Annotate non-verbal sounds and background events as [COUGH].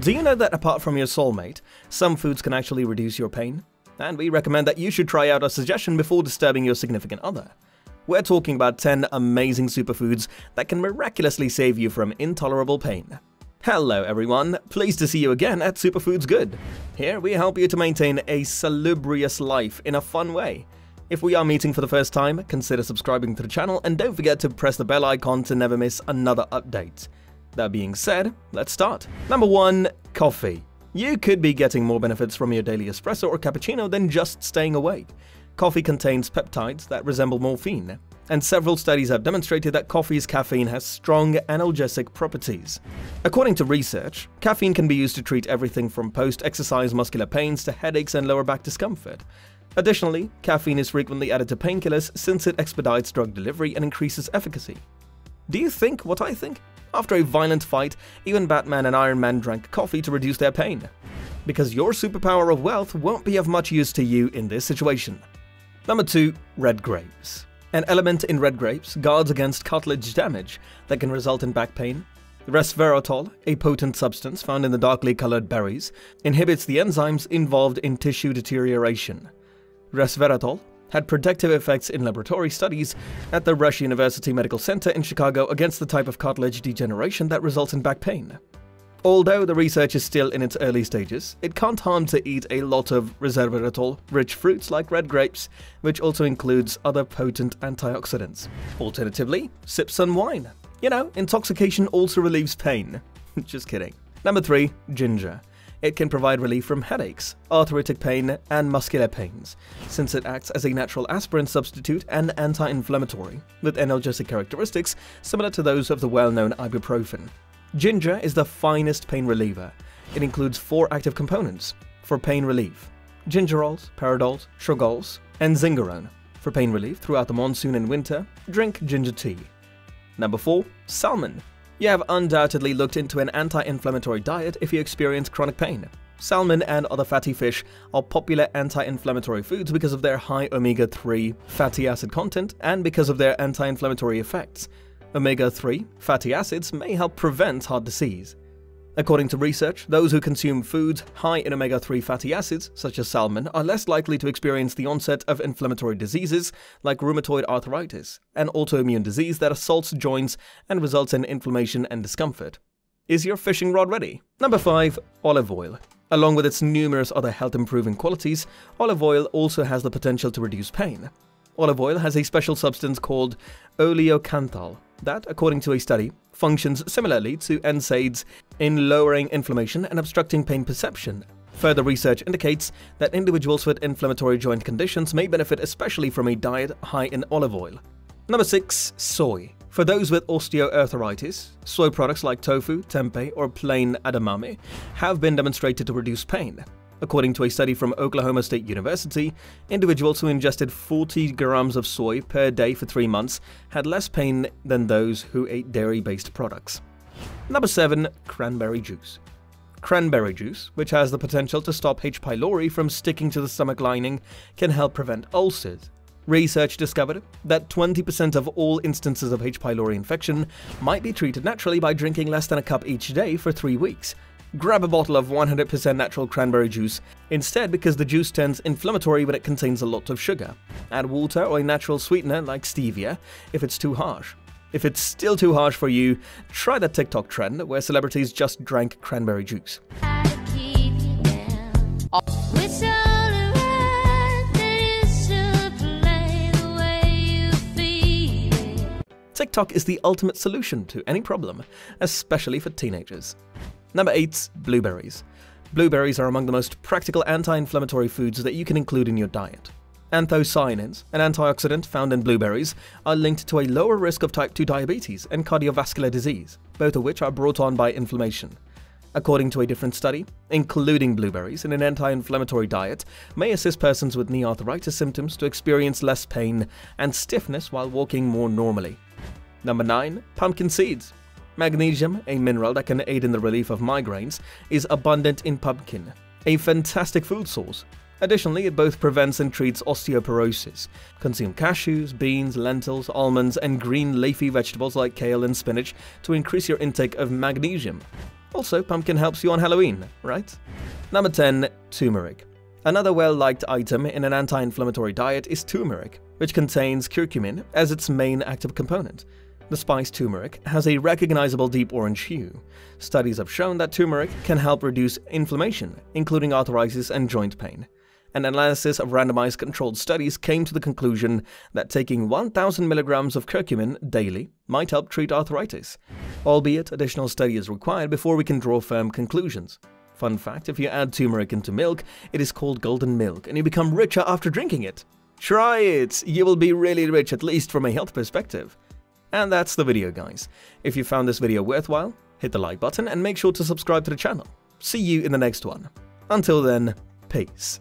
Do you know that apart from your soulmate, some foods can actually reduce your pain? And we recommend that you should try out our suggestion before disturbing your significant other. We're talking about 10 amazing superfoods that can miraculously save you from intolerable pain. Hello everyone, pleased to see you again at Superfoods Good. Here we help you to maintain a salubrious life in a fun way. If we are meeting for the first time, consider subscribing to the channel and don't forget to press the bell icon to never miss another update. That being said, let's start. Number 1. Coffee. You could be getting more benefits from your daily espresso or cappuccino than just staying awake. Coffee contains peptides that resemble morphine, and several studies have demonstrated that coffee's caffeine has strong analgesic properties. According to research, caffeine can be used to treat everything from post-exercise muscular pains to headaches and lower back discomfort. Additionally, caffeine is frequently added to painkillers since it expedites drug delivery and increases efficacy. Do you think what I think? After a violent fight, even Batman and Iron Man drank coffee to reduce their pain. Because your superpower of wealth won't be of much use to you in this situation. Number 2. Red grapes. An element in red grapes guards against cartilage damage that can result in back pain. Resveratrol, a potent substance found in the darkly colored berries, inhibits the enzymes involved in tissue deterioration. Resveratrol had protective effects in laboratory studies at the Rush University Medical Center in Chicago against the type of cartilage degeneration that results in back pain. Although the research is still in its early stages, it can't harm to eat a lot of resveratrol-rich fruits like red grapes, which also includes other potent antioxidants. Alternatively, sip some wine. You know, intoxication also relieves pain. [LAUGHS] Just kidding. Number 3. Ginger. It can provide relief from headaches, arthritic pain, and muscular pains, since it acts as a natural aspirin substitute and anti-inflammatory, with analgesic characteristics similar to those of the well-known ibuprofen. Ginger is the finest pain reliever. It includes four active components for pain relief. Gingerols, paradols, shogaols, and zingerone. For pain relief throughout the monsoon and winter, drink ginger tea. Number 4. Salmon. You have undoubtedly looked into an anti-inflammatory diet if you experience chronic pain. Salmon and other fatty fish are popular anti-inflammatory foods because of their high omega-3 fatty acid content and because of their anti-inflammatory effects. Omega-3 fatty acids may help prevent heart disease. According to research, those who consume foods high in omega-3 fatty acids, such as salmon, are less likely to experience the onset of inflammatory diseases like rheumatoid arthritis, an autoimmune disease that assaults joints and results in inflammation and discomfort. Is your fishing rod ready? Number 5. Olive oil. Along with its numerous other health-improving qualities, olive oil also has the potential to reduce pain. Olive oil has a special substance called oleocanthal that, according to a study, functions similarly to NSAIDs in lowering inflammation and obstructing pain perception. Further research indicates that individuals with inflammatory joint conditions may benefit especially from a diet high in olive oil. Number 6. Soy. For those with osteoarthritis, soy products like tofu, tempeh, or plain edamame have been demonstrated to reduce pain. According to a study from Oklahoma State University, individuals who ingested 40 grams of soy per day for three months had less pain than those who ate dairy-based products. Number 7. Cranberry Juice Cranberry juice, which has the potential to stop H. pylori from sticking to the stomach lining, can help prevent ulcers. Research discovered that 20% of all instances of H. pylori infection might be treated naturally by drinking less than a cup each day for three weeks, grab a bottle of 100% natural cranberry juice instead because the juice turns inflammatory when it contains a lot of sugar. Add water or a natural sweetener like stevia if it's too harsh. If it's still too harsh for you, try the TikTok trend where celebrities just drank cranberry juice. TikTok is the ultimate solution to any problem, especially for teenagers. Number 8. Blueberries. Blueberries are among the most practical anti-inflammatory foods that you can include in your diet. Anthocyanins, an antioxidant found in blueberries, are linked to a lower risk of type 2 diabetes and cardiovascular disease, both of which are brought on by inflammation. According to a different study, including blueberries in an anti-inflammatory diet may assist persons with knee arthritis symptoms to experience less pain and stiffness while walking more normally. Number 9. Pumpkin seeds. Magnesium, a mineral that can aid in the relief of migraines, is abundant in pumpkin, a fantastic food source. Additionally, it both prevents and treats osteoporosis. Consume cashews, beans, lentils, almonds, and green leafy vegetables like kale and spinach to increase your intake of magnesium. Also, pumpkin helps you on Halloween, right? Number 10. Turmeric. Another well-liked item in an anti-inflammatory diet is turmeric, which contains curcumin as its main active component. The spice turmeric has a recognizable deep orange hue. Studies have shown that turmeric can help reduce inflammation, including arthritis and joint pain. An analysis of randomized controlled studies came to the conclusion that taking 1000 milligrams of curcumin daily might help treat arthritis, albeit additional study is required before we can draw firm conclusions. Fun fact, if you add turmeric into milk, it is called golden milk and you become richer after drinking it. Try it! You will be really rich, at least from a health perspective. And that's the video guys. If you found this video worthwhile, hit the like button and make sure to subscribe to the channel. See you in the next one. Until then, peace.